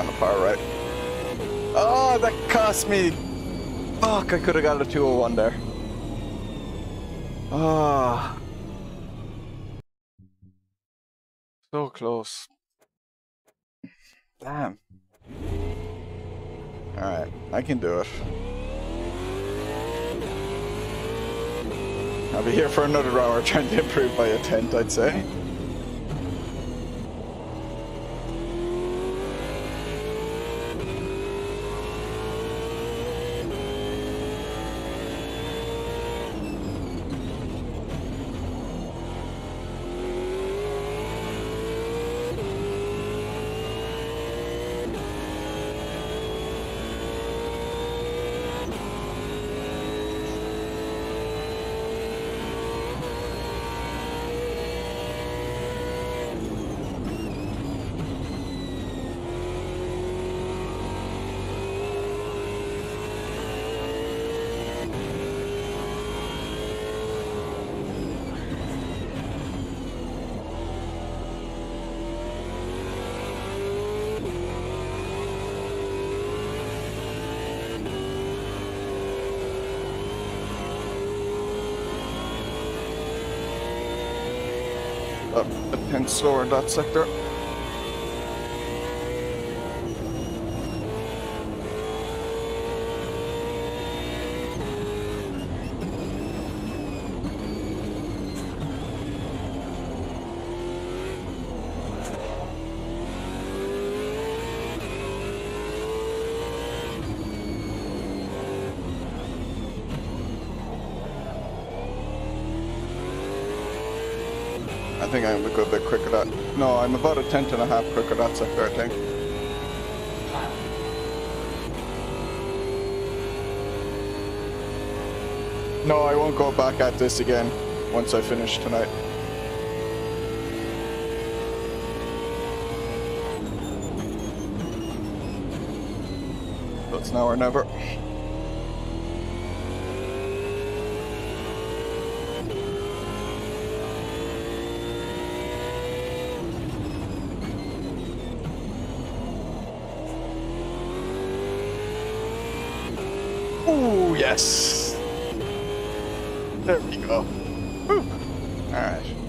down the power right. Oh, that cost me. Fuck, I could have got a 201 there. Ah. So close. Damn. Alright, I can do it. I'll be here for another hour trying to improve by a tenth, I'd say. A slower in that sector. I think I'm a good bit quicker that. No, I'm about a tenth and a half quicker that sector, I think. No, I won't go back at this again once I finish tonight. So it's now or never. Oh, yes. There we go. Alright.